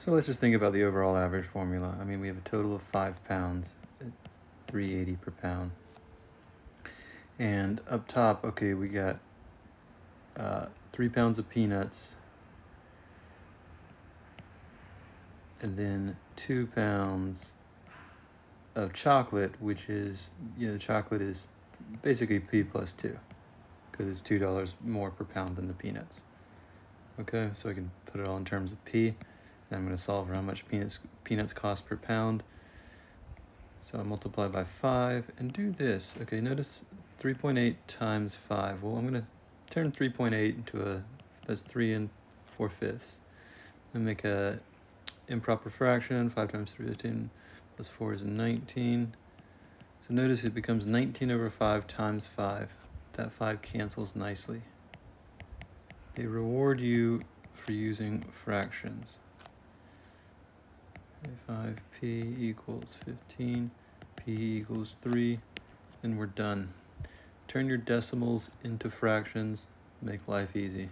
So let's just think about the overall average formula. I mean, we have a total of five pounds at 380 per pound. And up top, okay, we got uh, three pounds of peanuts and then two pounds of chocolate, which is, you know, the chocolate is basically P plus two because it's $2 more per pound than the peanuts. Okay, so I can put it all in terms of P. Then I'm going to solve for how much peanuts, peanuts cost per pound. So I multiply by 5 and do this. Okay, notice 3.8 times 5. Well, I'm going to turn 3.8 into a, that's 3 and 4 fifths. And make a improper fraction. 5 times 3 is 10 plus 4 is 19. So notice it becomes 19 over 5 times 5. That 5 cancels nicely. They reward you for using fractions. 5p equals 15, p equals 3, and we're done. Turn your decimals into fractions, make life easy.